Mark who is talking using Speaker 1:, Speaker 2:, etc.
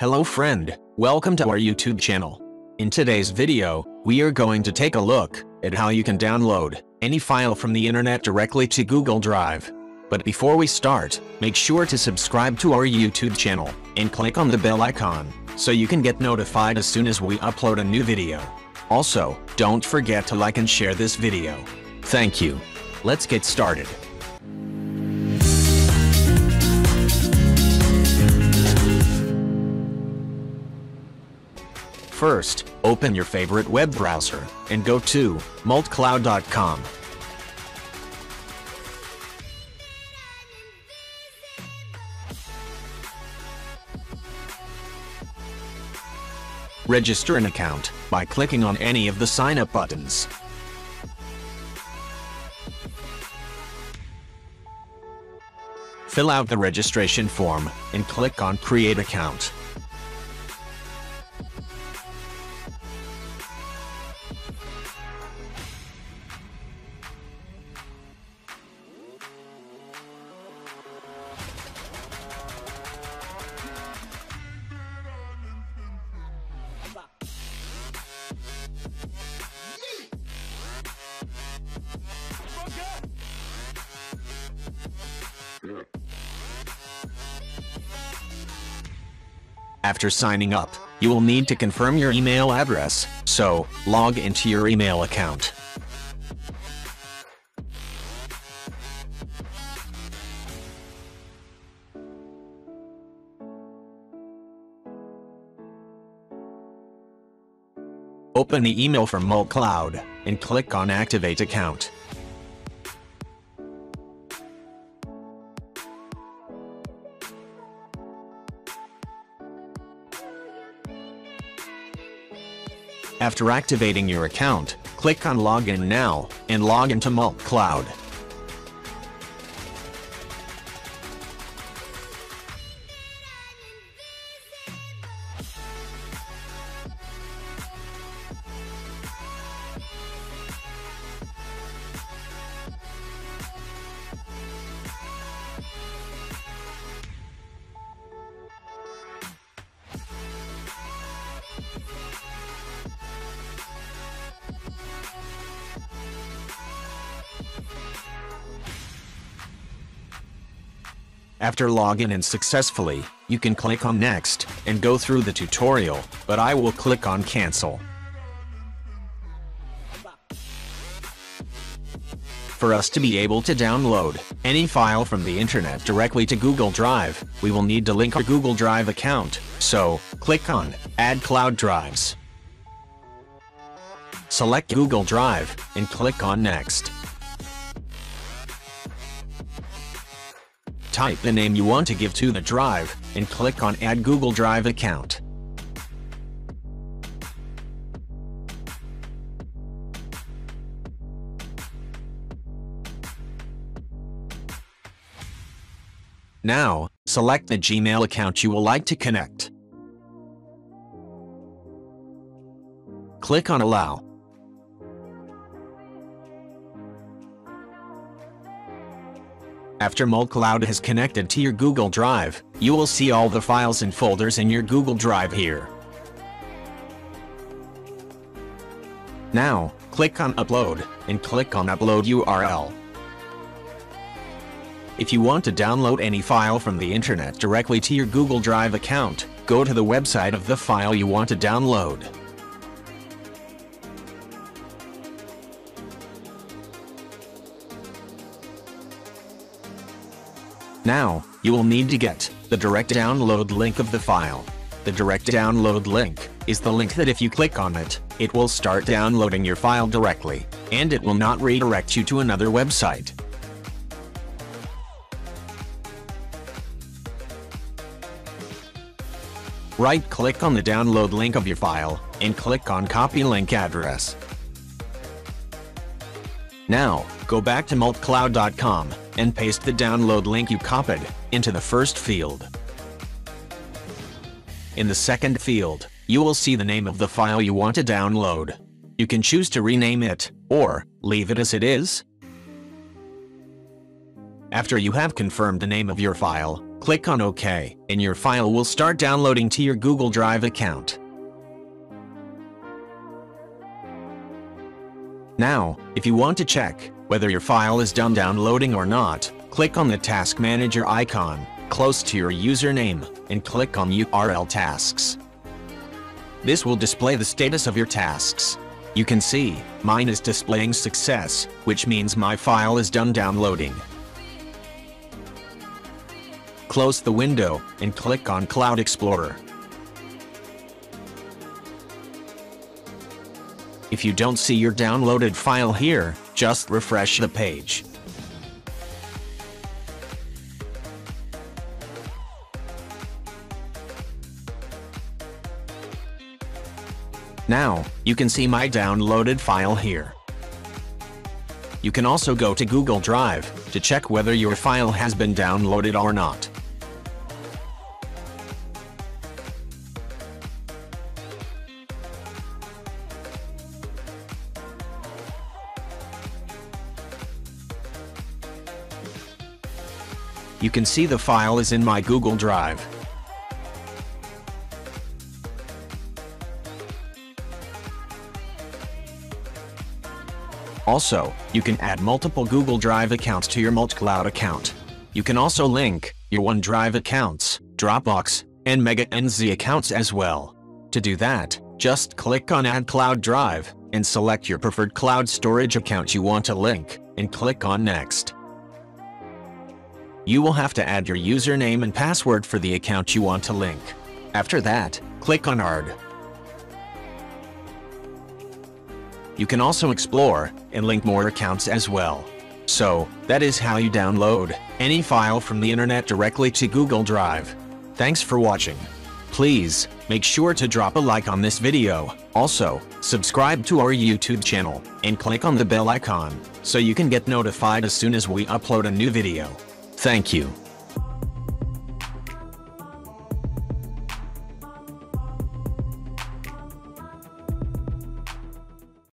Speaker 1: Hello friend, welcome to our YouTube channel. In today's video, we are going to take a look at how you can download any file from the internet directly to Google Drive. But before we start, make sure to subscribe to our YouTube channel and click on the bell icon so you can get notified as soon as we upload a new video. Also, don't forget to like and share this video. Thank you. Let's get started. First, open your favorite web browser and go to multcloud.com. Register an account by clicking on any of the sign up buttons. Fill out the registration form and click on Create Account. After signing up, you will need to confirm your email address, so log into your email account. Open the email from MultCloud and click on Activate Account. After activating your account, click on Login Now and log into MultCloud. After login in successfully, you can click on Next and go through the tutorial, but I will click on Cancel. For us to be able to download any file from the internet directly to Google Drive, we will need to link our Google Drive account, so click on Add Cloud Drives. Select Google Drive and click on Next. Type the name you want to give to the drive, and click on Add Google Drive account. Now, select the Gmail account you will like to connect. Click on Allow. After MultCloud has connected to your Google Drive, you will see all the files and folders in your Google Drive here. Now, click on Upload, and click on Upload URL. If you want to download any file from the internet directly to your Google Drive account, go to the website of the file you want to download. Now, you will need to get the direct download link of the file. The direct download link is the link that if you click on it, it will start downloading your file directly, and it will not redirect you to another website. Right-click on the download link of your file, and click on Copy Link Address. Now, go back to multcloud.com and paste the download link you copied into the first field. In the second field, you will see the name of the file you want to download. You can choose to rename it, or leave it as it is. After you have confirmed the name of your file, click on OK, and your file will start downloading to your Google Drive account. Now, if you want to check whether your file is done downloading or not, click on the Task Manager icon close to your username and click on URL Tasks. This will display the status of your tasks. You can see, mine is displaying success, which means my file is done downloading. Close the window and click on Cloud Explorer. If you don't see your downloaded file here, just refresh the page. Now, you can see my downloaded file here. You can also go to Google Drive to check whether your file has been downloaded or not. You can see the file is in my Google Drive. Also, you can add multiple Google Drive accounts to your MultCloud account. You can also link your OneDrive accounts, Dropbox, and Mega NZ accounts as well. To do that, just click on Add Cloud Drive and select your preferred cloud storage account you want to link, and click on Next. You will have to add your username and password for the account you want to link. After that, click on Add. You can also explore and link more accounts as well. So, that is how you download any file from the internet directly to Google Drive. Thanks for watching. Please, make sure to drop a like on this video. Also, subscribe to our YouTube channel and click on the bell icon so you can get notified as soon as we upload a new video. Thank you.